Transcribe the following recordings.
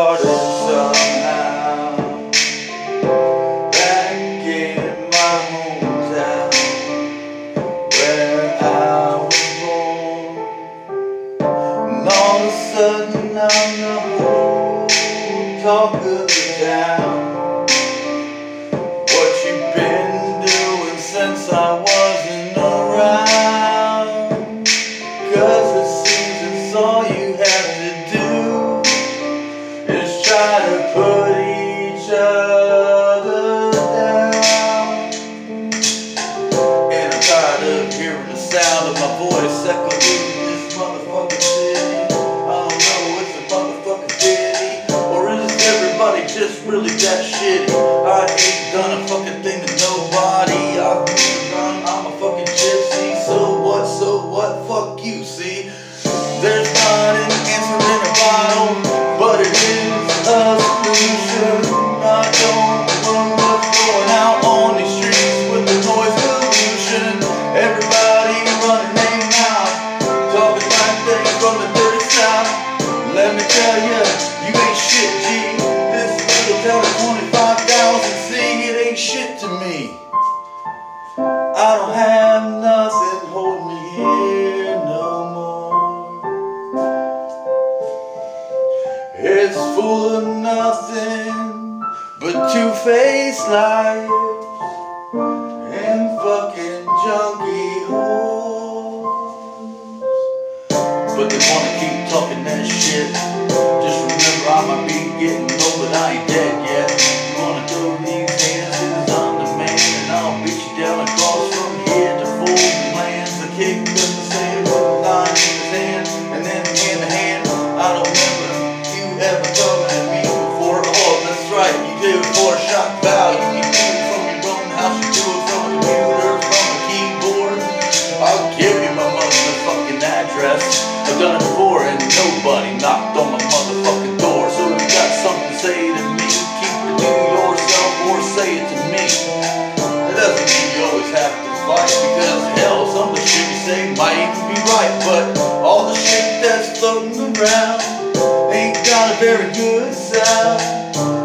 started somehow Back in my hometown Where I was born. And all of a sudden I'm the whole talk of the town. What you been doing since I wasn't around. Cause it seems it's all you have to do sound of my voice echo through this motherfucking city. I don't know, if it's a motherfucking pity. Or is everybody just really that shitty? I ain't done a fucking thing from the dirty south. Let me tell ya, you ain't shit, G. This little town of 25,000, see, it ain't shit to me. I don't have nothing holding me here no more. It's full of nothing but two-faced liars and fucking junkie it for a shock value. Do it from your own house, you do it from a computer, from a keyboard. I'll give you my motherfucking address. I've done it before and nobody knocked on my motherfucking door. So if you got something to say to me, keep it to yourself or say it to me. It doesn't mean you always have to fight because hell, some of the shit you say might even be right. But all the shit that's floating around ain't got a very good sound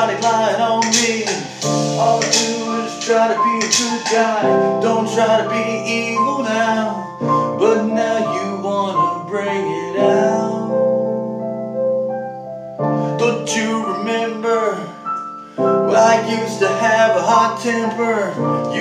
everybody lying on me? All I do is try to be a good guy. Don't try to be evil now. But now you wanna bring it out. Don't you remember? Well, I used to have a hot temper. You